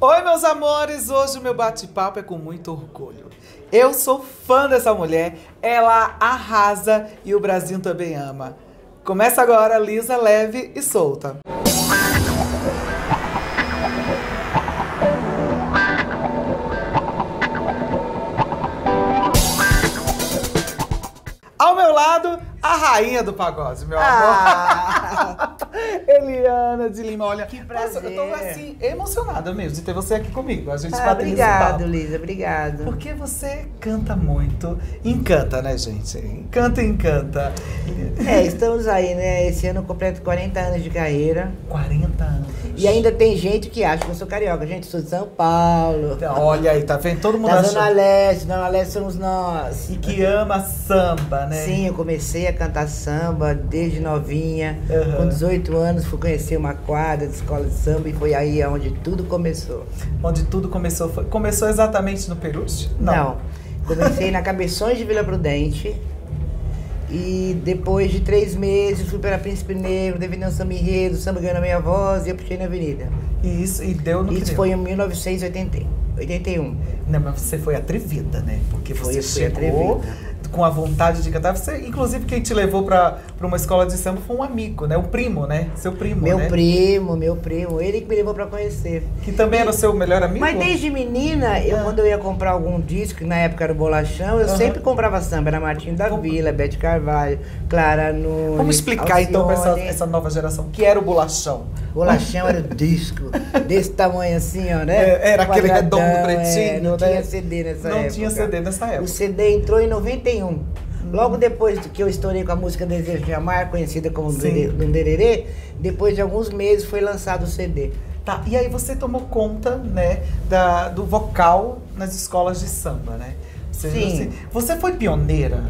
Oi, meus amores! Hoje o meu bate-papo é com muito orgulho. Eu sou fã dessa mulher, ela arrasa e o Brasil também ama. Começa agora, Lisa leve e solta. Ao rainha do pagode, meu Ah. amor. Eliana de Lima, olha. Que nossa, eu tô prazer. assim, emocionada mesmo de ter você aqui comigo. A gente Ah, obrigado. Lisa, obrigado. Porque você canta muito. Encanta, né, gente? Encanta, encanta. É, estamos aí, né? Esse ano eu completo 40 anos de carreira. 40 anos. E ainda tem gente que acha que eu sou carioca. Gente, sou de São Paulo. Olha aí, tá vendo? Todo mundo Da achando. Zona Leste, Zona Leste somos nós. E que ama samba, né? Sim, eu comecei a cantar samba desde novinha. Aham. Com 18 anos fui conhecer uma quadra de escola de samba e foi aí onde tudo começou. Onde tudo começou. Foi... Começou exatamente no Peruche? Não. Comecei na Cabeções de Vila Prudente. E depois de três meses fui para Príncipe Negro, defendendo samba enredo, samba ganhou na minha voz e eu puxei na avenida. E isso, e deu no que Isso deu. foi em 1981. Não, mas você foi atrevida, né? Porque Foi, você fui chegou atrevida. Com a vontade de cantar. Você, inclusive, quem te levou pra, pra uma escola de samba foi um amigo, né? O primo, né? Seu primo, Meu né? primo, meu primo, ele que me levou para conhecer. Que também era o seu melhor amigo? Mas desde menina, eu Ah. quando eu ia comprar algum disco, que na época era o Bolachão, eu sempre comprava samba. Era Martinho da Vamos- Vila, Bete Carvalho, Clara Nunes. Vamos explicar então pra essa, Alcione. essa nova geração o que era o bolachão. Bolachão era o disco, desse tamanho assim, ó, né? É, era aquele redondo é, pretinho, não né? tinha CD nessa Não época. tinha CD nessa época. O CD entrou em 91. Logo depois que eu estourei com a música Desejo de Amar, conhecida como Sim. Dere- Dundererê, depois de alguns meses foi lançado o CD. Tá, e aí você tomou conta, né, da, do vocal nas escolas de samba, né? Você, Sim. Você, você foi pioneira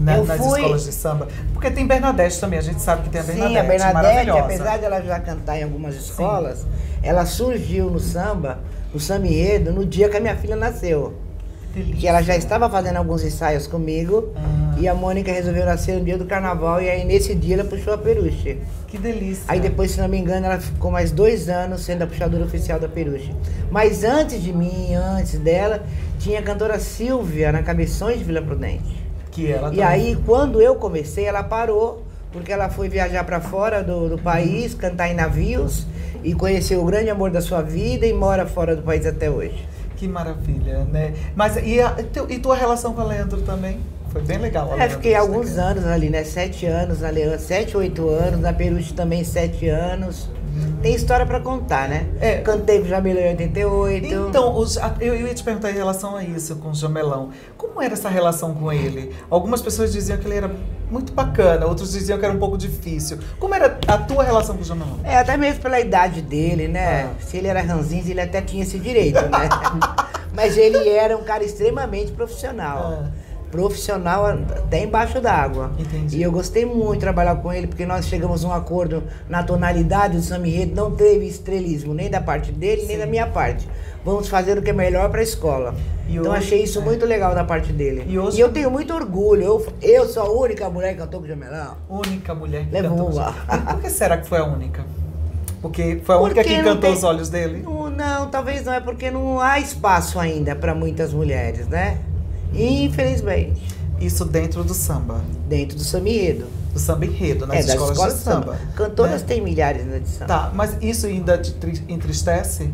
nas fui- escolas de samba? Porque tem Bernadette também, a gente sabe que tem a Bernadette, Sim, a Bernadette, apesar de ela já cantar em algumas escolas, ela surgiu no samba, no samba enredo, no dia que a minha filha nasceu. Delícia. Que ela já estava fazendo alguns ensaios comigo Ah. e a Mônica resolveu nascer no dia do carnaval e aí nesse dia ela puxou a peruche. Que delícia. Aí depois, se não me engano, ela ficou mais dois anos sendo a puxadora oficial da Peruche. Mas antes de mim, antes dela, tinha a cantora Silvia na Cabeções de Vila Prudente. Que ela E também- aí, quando eu comecei, ela parou, porque ela foi viajar para fora do, do país, cantar em navios e conheceu o grande amor da sua vida e mora fora do país até hoje. Que maravilha, né? Mas e, a, e tua relação com a Leandro também? Foi bem legal. É, fiquei alguns anos ali, né? Sete anos na Leandro, sete, oito anos, na Peruche também sete anos. Tem história para contar, né? É. Cantei com o Jamilão em 88. Então, os- eu, eu ia te perguntar em relação a isso com o Jamelão. Como era essa relação com ele? Algumas pessoas diziam que ele era muito bacana, outros diziam que era um pouco difícil. Como era a tua relação com o Jamelão? É, até mesmo pela idade dele, né? Ah. Se ele era ranzinho, ele até tinha esse direito, né? Mas ele era um cara extremamente profissional. Ah. Profissional até embaixo d'água. E eu gostei muito de trabalhar com ele, porque nós chegamos a um acordo na tonalidade do samba enredo, não teve estrelismo, nem da parte dele, nem Sim. da minha parte. Vamos fazer o que é melhor para a escola. E então hoje- achei isso é. muito legal da parte dele. E hoje- eu tenho muito orgulho. Eu, eu sou a única mulher que cantou com o Jamelão. Única mulher que Levou cantou. E por que será que foi a única? Porque foi a única Porque que encantou tem- os olhos dele? Não, não, talvez não, é porque não há espaço ainda para muitas mulheres, né? Infelizmente, Isso dentro do samba. dentro do samba enredo. Do samba enredo, nas é, escolas, escolas de samba. Cantoras né? têm milhares né, de samba. Tá, mas isso ainda te tri- entristece?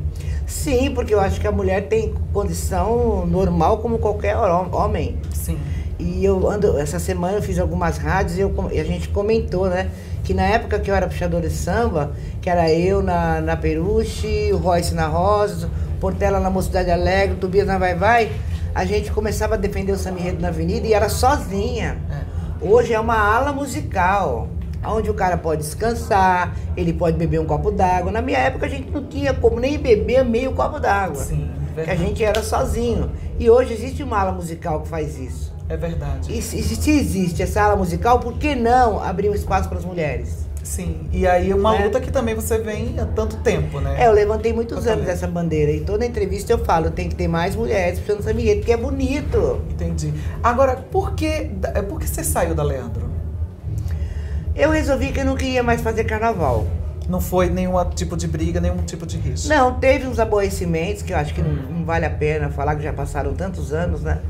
Sim, porque eu acho que a mulher tem condição normal como qualquer hom- homem. Sim. E eu ando, essa semana eu fiz algumas rádios e, eu e a gente comentou, né? Que na época que eu era puxador de samba, que era eu na, na Peruche, o Royce na Rosa, Portela na Mocidade Alegre, Tobias na Vai Vai, a gente começava a defender o samba enredo na avenida e era sozinha. É. Hoje é uma ala musical, onde o cara pode descansar, ele pode beber um copo d'água. Na minha época a gente não tinha como nem beber meio copo d'água. Sim, Que a verdade. gente era sozinho. E hoje existe uma ala musical que faz isso. É verdade. E se, se existe essa ala musical, por que não abrir um espaço para as mulheres? Sim. E aí uma Né? luta que também você vem há tanto tempo, né? É, eu levantei muitos Eu anos também. essa bandeira e toda entrevista eu falo, tem que ter mais mulheres puxando essa enredo, porque é bonito. Entendi. Agora, por que, é, por que você saiu da Leandro? Eu resolvi que eu não queria mais fazer carnaval. Não foi nenhum tipo de briga, nenhum tipo de risco. Não, teve uns aborrecimentos que eu acho que não, não vale a pena falar que já passaram tantos anos, né?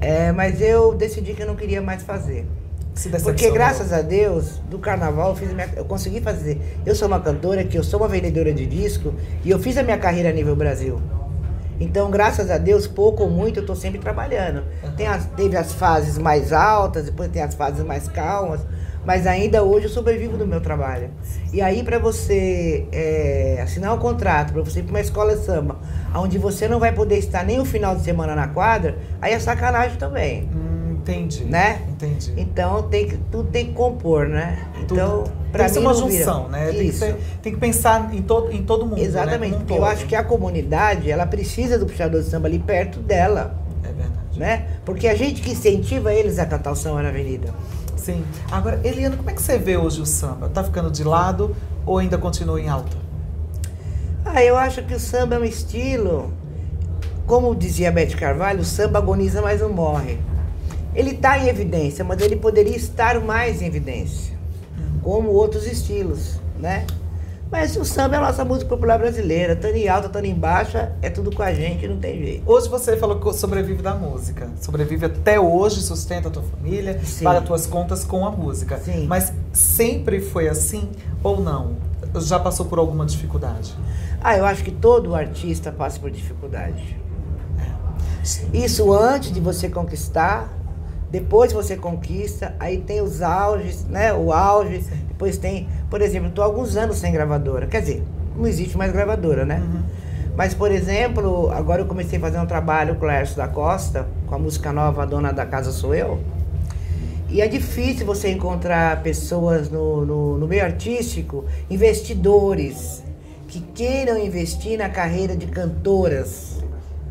É, mas eu decidi que eu não queria mais fazer. Se Porque decepcionou. graças a Deus, do carnaval eu, fiz minha- eu consegui fazer. Eu sou uma cantora, que eu sou uma vendedora de disco e eu fiz a minha carreira a nível Brasil. Então, graças a Deus, pouco ou muito, eu estou sempre trabalhando. Uhum. Tem as- teve as fases mais altas, depois tem as fases mais calmas, mas ainda hoje eu sobrevivo do meu trabalho. E aí, para você é, assinar um contrato, para você ir para uma escola de samba, onde você não vai poder estar nem o final de semana na quadra, aí é sacanagem também. Hum, entendi. Né? Entendi. Então tem que, tudo tem que compor, né? Então, tem que ser uma não vira. junção, né? Tem que, Isso. ser- tem que pensar em todo, em todo mundo. Exatamente, Né? Como um porque eu todo. acho que a comunidade, ela precisa do puxador de samba ali perto dela, É verdade. né? Porque a gente que incentiva eles a cantar o samba na avenida. Sim. Agora, Eliana, como é que você vê hoje o samba? Tá ficando de lado ou ainda continua em alta? Ah, eu acho que o samba é um estilo, como dizia Bete Carvalho, o samba agoniza, mas não morre. Ele está em evidência, mas ele poderia estar mais em evidência, como outros estilos, né? Mas o samba é a nossa música popular brasileira, tanto em alta, tanto em baixa, é tudo com a gente, não tem jeito. Hoje você falou que sobrevive da música. Sobrevive até hoje, sustenta a tua família, Sim. paga tuas contas com a música. Sim. Mas sempre foi assim ou não? Já passou por alguma dificuldade? Ah, eu acho que todo artista passa por dificuldade. Isso antes de você conquistar, depois você conquista, aí tem os auges, né? O auge, depois tem, por exemplo, estou alguns anos sem gravadora. Quer dizer, não existe mais gravadora, né? Mas, por exemplo, agora eu comecei a fazer um trabalho com o Laércio da Costa, com a música nova A Dona da Casa Sou Eu. E é difícil você encontrar pessoas no, no, no meio artístico, investidores, que queiram investir na carreira de cantoras.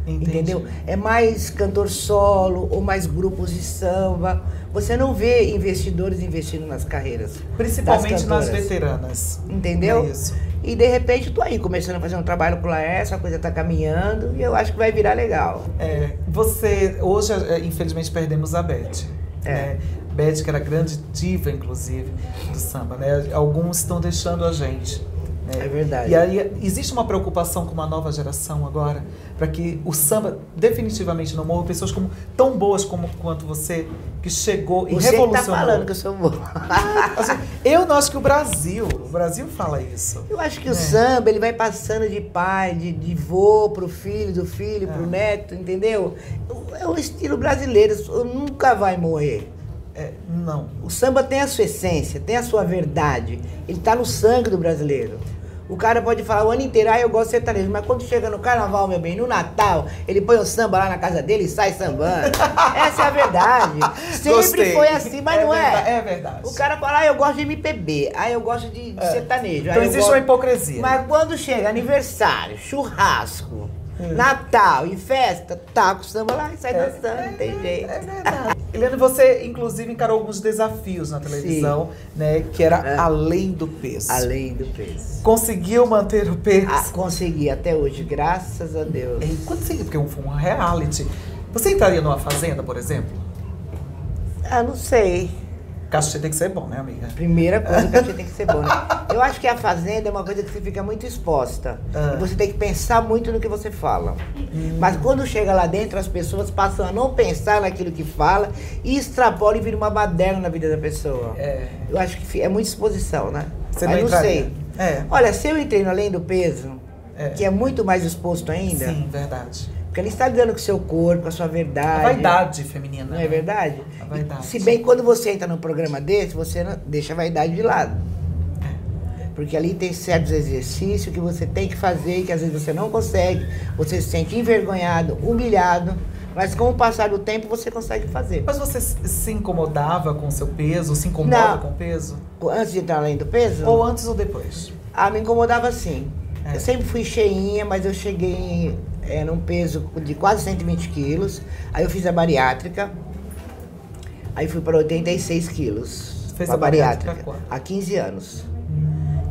Entendi. Entendeu? É mais cantor solo ou mais grupos de samba. Você não vê investidores investindo nas carreiras. Principalmente nas veteranas. Entendeu? É isso. E de repente tô aí começando a fazer um trabalho com Laércio, a coisa tá caminhando e eu acho que vai virar legal. É, você, hoje, é, infelizmente, perdemos a Beth. É. Né? Beth, que era grande diva, inclusive, do samba. Né? Alguns estão deixando a gente. né? É verdade. E aí, existe uma preocupação com uma nova geração agora, para que o samba definitivamente não morra. Pessoas como, tão boas como quanto você, que chegou e Você tá revolucionou. falando que eu sou boa. Assim, eu não acho que o Brasil, o Brasil fala isso. Eu acho que É. o samba ele vai passando de pai, de, de vô pro filho, do filho pro É. neto, entendeu? É o estilo brasileiro, nunca vai morrer. É, não. O samba tem a sua essência, tem a sua verdade. Ele tá no sangue do brasileiro. O cara pode falar o ano inteiro, ah, eu gosto de sertanejo, mas quando chega no carnaval, meu bem, no Natal, ele põe o samba lá na casa dele e sai sambando. Essa é a verdade. Sempre Gostei. foi assim, mas não verda- é. É verdade. O cara fala, ah, eu gosto de MPB, ah, eu gosto de, de É. sertanejo. ah, Então existe gosto- uma hipocrisia. Mas quando chega aniversário, churrasco, Natal e festa, tá o samba lá e sai dançando, não tem jeito. É verdade. Eliane, você inclusive encarou alguns desafios na televisão, né? Que era É. além do peso. Além do peso. Conseguiu manter o peso? Ah, consegui até hoje, graças a Deus. É, quando você, porque foi um reality. Você entraria numa fazenda, por exemplo? Ah, não sei. Cachê tem que ser bom, né, amiga? Primeira coisa a gente tem que ser bom, né? Eu acho que a fazenda é uma coisa que você fica muito exposta. Ah. E você tem que pensar muito no que você fala. Mas quando chega lá dentro, as pessoas passam a não pensar naquilo que fala e extrapolam e vira uma baderna na vida da pessoa. É. Eu acho que é muita exposição, né? Você Mas não não sei. É. Olha, se eu entrei no Além do Peso, É. que é muito mais exposto ainda, Sim, verdade. Porque ele está lidando com o seu corpo, com a sua verdade. A vaidade feminina. Não é né? verdade? A vaidade. Se bem que quando você entra num programa desse, você deixa a vaidade de lado. Porque ali tem certos exercícios que você tem que fazer e que às vezes você não consegue. Você se sente envergonhado, humilhado. Mas com o passar do tempo você consegue fazer. Mas você se se incomodava com o seu peso? Se incomoda Não. com o peso? Antes de entrar além do peso, Ou antes ou depois? ah, me incomodava sim. É. Eu sempre fui cheinha, mas eu cheguei é, num peso de quase 120 quilos. Aí eu fiz a bariátrica. Aí fui para 86 quilos. Fez a bariátrica bariátrica. Há 15 anos.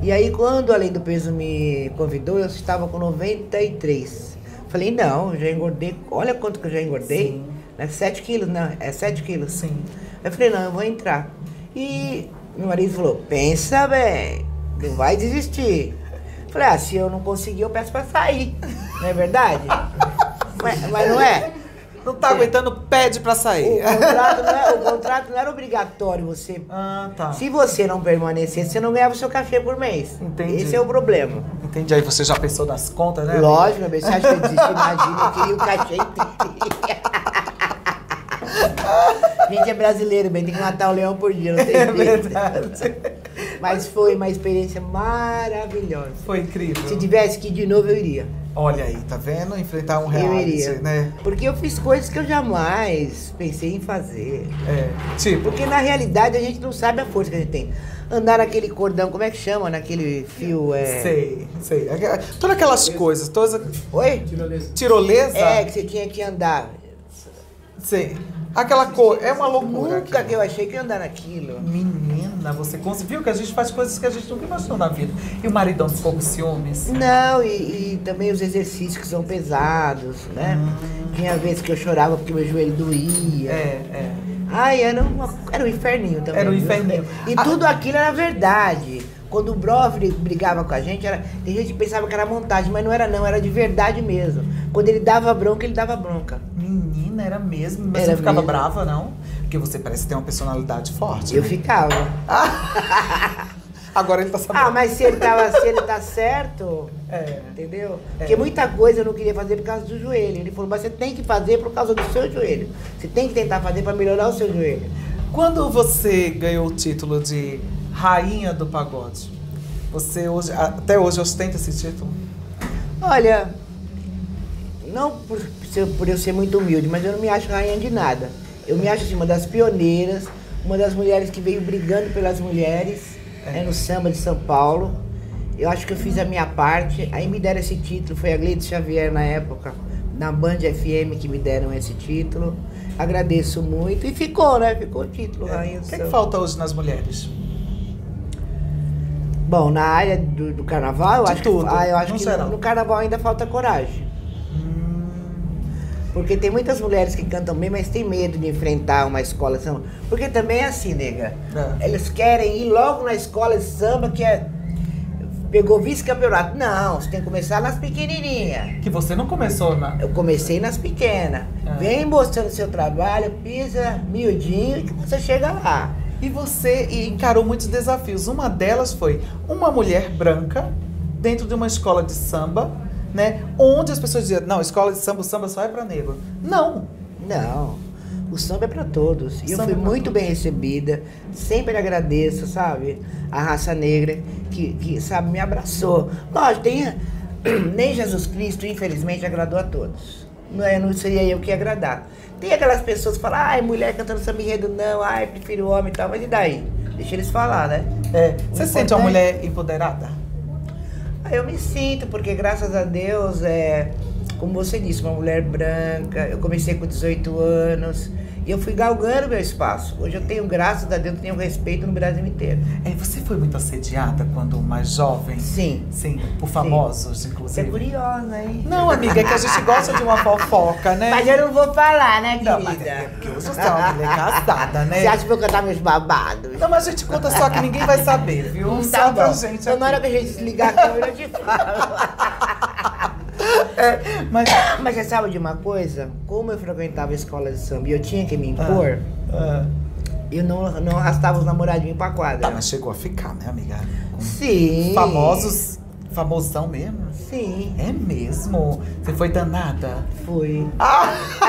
E aí, quando Além do Peso me convidou, eu estava com 93. Falei, não, já engordei. Olha quanto que eu já engordei. Sim. Né? 7 quilos, não, é 7 quilos. Sim. Eu falei, não, eu vou entrar. E meu marido falou, pensa bem. Não vai desistir. Falei, ah, se eu não conseguir, eu peço pra sair. Não é verdade? mas, mas não é? Não tá aguentando, pede pra O sair. contrato, não é- o contrato não era obrigatório você. Ah, tá. Se você não permanecer, você não ganhava o seu cachê por mês. Entendi. Esse é o problema. Entendi. Aí você já pensou nas contas, né? Lógico, meu bem, você acha que eu desisti? Imagina, eu queria o cachê inteiro. A gente é brasileiro, bem, tem que matar o leão por dia, não tem É verdade. Mas foi uma experiência maravilhosa. Foi incrível. Se tivesse que ir de novo, eu iria. Olha aí, tá vendo? Enfrentar um iria. né? Porque eu fiz coisas que eu jamais pensei em fazer. É. Tipo, Porque na realidade a gente não sabe a força que a gente tem. Andar naquele cordão, como é que chama? Naquele fio. É... sei, sei. Aquela- Todas aquelas coisas, todas. Oi? Tirolesa? É, que você tinha que andar. Sei. Aquela cor. É uma loucura. Nunca que aquilo. eu achei que ia andar naquilo. Menina, você conseguiu que a gente faz coisas que a gente nunca imaginou na vida. E o maridão ficou com ciúmes? Não, e, e também os exercícios que são pesados, né? Tinha vezes que eu chorava porque meu joelho doía. É, é. Ai, era, uma, era um inferninho também. Era um inferninho. E Ah. tudo aquilo era verdade. Quando o Brofre brigava com a gente, era, tem gente que pensava que era montagem, mas não era não, era de verdade mesmo. Quando ele dava bronca, ele dava bronca. Menina, era mesmo. Mas Era você não ficava mesmo. brava, não? Porque você parece ter uma personalidade forte. Eu né? ficava. Agora ele tá sabendo. Ah, mas se ele, tava, se ele tá certo, É. entendeu? Porque muita coisa eu não queria fazer por causa do joelho. Ele falou, mas você tem que fazer por causa do seu joelho. Você tem que tentar fazer para melhorar o seu joelho. Quando você ganhou o título de Rainha do Pagode, você hoje, até hoje ostenta esse título? Olha, não por, por eu ser muito humilde, mas eu não me acho rainha de nada. Eu me acho assim, uma das pioneiras, uma das mulheres que veio brigando pelas mulheres né, no samba de São Paulo. Eu acho que eu fiz a minha parte. Aí me deram esse título, foi a Gleice Xavier na época, na Band FM que me deram esse título. Agradeço muito. E ficou, né? Ficou o título, Rainha O que, é que falta hoje nas mulheres? Bom, na área do, do carnaval, eu De acho tudo, que, ah, eu acho no que no, no carnaval ainda falta coragem. Porque tem muitas mulheres que cantam bem, mas tem medo de enfrentar uma escola de samba. Porque também é assim, nega. É. Eles querem ir logo na escola de samba que é. Pegou vice-campeonato. Não, você tem que começar nas pequenininhas. Que você não começou na. Eu comecei nas pequenas. É. Vem mostrando seu trabalho, pisa miudinho que você chega lá. E você encarou muitos desafios. Uma delas foi uma mulher branca dentro de uma escola de samba, né? Onde as pessoas diziam, não, escola de samba, o samba só é pra negro. Não. Não. O samba é pra todos. E eu fui é muito todos. bem recebida. Sempre agradeço, sabe? A raça negra que, que sabe, me abraçou. Lógico, tem. Nem Jesus Cristo, infelizmente, agradou a todos. Não, é, não seria eu que ia agradar. Tem aquelas pessoas que falam, ai, mulher cantando samba enredo, não, ai, prefiro homem e tal, mas e daí? Deixa eles falar, né? É, você sente uma importante- mulher empoderada? Eu me sinto, porque graças a Deus, é, como você disse, uma mulher branca, eu comecei com 18 anos e eu fui galgando meu espaço. Hoje eu tenho, graças a Deus, tenho respeito no Brasil inteiro. É, você foi muito assediada quando mais jovem? Sim. Sim, por famosos, Você é inclusive. curiosa, hein? Não, amiga, é que a gente gosta de uma fofoca, né? Mas eu não vou falar, né, querida? Não, mas é porque hoje você é uma mulher casada, né? Você acha que eu vou cantar meus babados? Não, mas a gente conta só que ninguém vai saber, viu? Hum, só pra bom. gente. Então, na hora que a gente desligar a câmera, eu te falo. É, mas. Mas você sabe de uma coisa? Como eu frequentava a escola de samba e eu tinha que me impor, Ah, eu não, não arrastava os namoradinhos pra quadra. ah, mas chegou a ficar, né, amiga? Com Sim. Famosos. Famosão mesmo? Sim, É mesmo? Você foi danada? fui. Ah!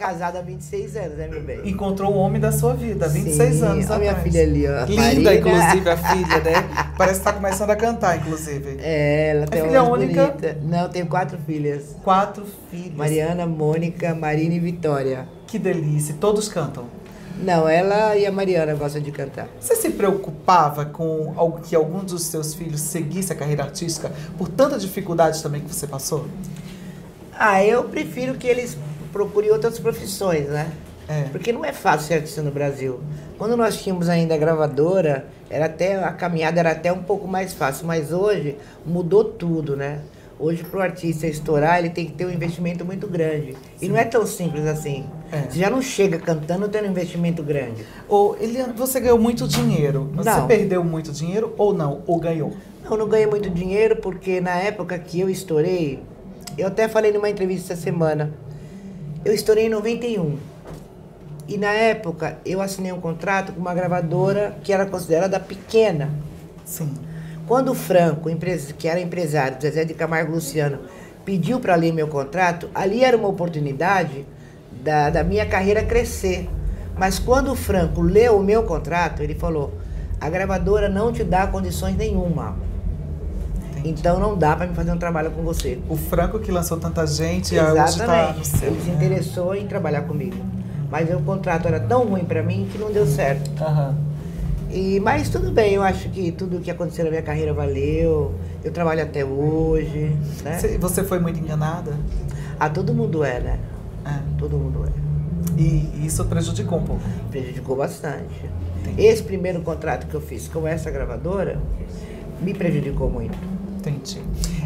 Casada há 26 anos, né, meu bem? Encontrou o homem da sua vida, 26 Sim, anos a minha atrás. filha ali, ó. Linda, Marina. inclusive, a filha, né? Parece que tá começando a cantar, inclusive. É, ela tem filha uma voz única? bonita. Não, tenho quatro filhas. Quatro filhos. Mariana, Mônica, Marina e Vitória. Que delícia. Todos cantam. Não, ela e a Mariana gostam de cantar. Você se preocupava com algo- que algum dos seus filhos seguisse a carreira artística por tanta dificuldade também que você passou? Ah, eu prefiro que eles procurem outras profissões, né? É. Porque não é fácil ser artista no Brasil. Quando nós tínhamos ainda a gravadora, era até, a caminhada era até um pouco mais fácil, mas hoje mudou tudo, né? Hoje, para o artista estourar, ele tem que ter um investimento muito grande. E não é tão simples assim. É. Você já não chega cantando tendo um investimento grande. Ô, Eliana, você ganhou muito dinheiro. Você Não. perdeu muito dinheiro ou não? Ou ganhou? Eu não ganhei muito dinheiro porque na época que eu estourei, eu até falei numa entrevista essa semana, eu estourei em 91. E na época eu assinei um contrato com uma gravadora que era considerada pequena. Sim. Quando o Franco, que era empresário, Zezé de Camargo Luciano, pediu para ler meu contrato, ali era uma oportunidade da, da minha carreira crescer. Mas quando o Franco leu o meu contrato, ele falou: a gravadora não te dá condições nenhuma. Então não dá para me fazer um trabalho com você. O Franco que lançou tanta gente, hoje tá no Exatamente. céu. Ele se né? interessou em trabalhar comigo. Mas o contrato era tão ruim para mim que não deu certo. Aham. E, mas tudo bem, eu acho que tudo que aconteceu na minha carreira valeu. Eu trabalho até hoje, né? Você- foi muito enganada? Ah, todo mundo é, né? É. Todo mundo é. E isso prejudicou um pouco. Prejudicou bastante. Esse primeiro contrato que eu fiz com essa gravadora me prejudicou muito. Entendi.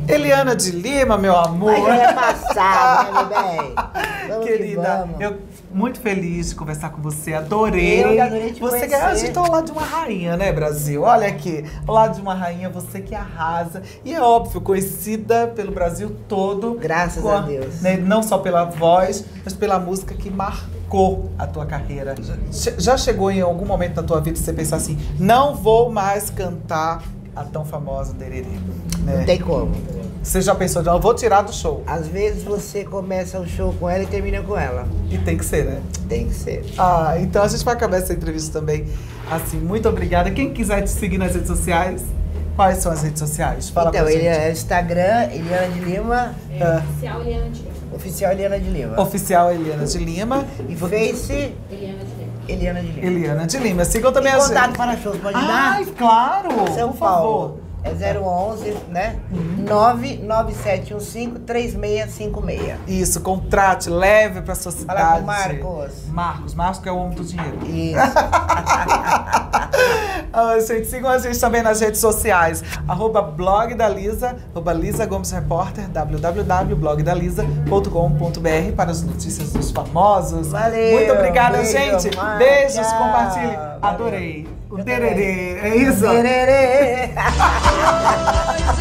Eliana de Lima, meu amor. Mas é passado, meu bem? Que Querida, vamos. eu muito feliz de conversar com você, adorei. Eu que adorei te você que conhecer. a gente tá ao lado de uma rainha, né, Brasil? Olha aqui, ao lado de uma rainha, você que arrasa. E é óbvio, conhecida pelo Brasil todo. Graças com a Deus. né, não só pela voz, mas pela música que marcou a tua carreira. Já, já chegou em algum momento da tua vida você pensar assim, não vou mais cantar a tão famosa Dererê. Né? Não tem como. Você já pensou, não, eu vou tirar do show. Às vezes você começa o show com ela e termina com ela. E tem que ser, né? Tem que ser. Ah, então a gente vai acabar essa entrevista também. Assim, muito obrigada. Quem quiser te seguir nas redes sociais, quais são as redes sociais? Fala então, pra ele gente. é Instagram, Eliana de Lima, É. Oficial Eliana de Lima. oficial Eliana de Lima. Oficial Eliana de Lima. E Face, Eliana de. Eliana de Lima. Eliana de Lima. Sigam também E a contato gente. para shows, pode Ai, dar? claro! São Paulo. É 011, né? Uhum. 99715-3656. Isso, contrate, leve pra sua cidade. Fala com Marcos. Marcos, Marcos que é o homem do dinheiro. Isso. Ah, gente, sigam a gente também nas redes sociais. Arroba blog da Lisa, arroba Lisa Gomes Repórter, www.blogdalisa.com.br para as notícias dos famosos. Valeu, Muito obrigada, beijo, gente. Beijos, compartilhe. Adorei. O tererê. É isso? Tererê.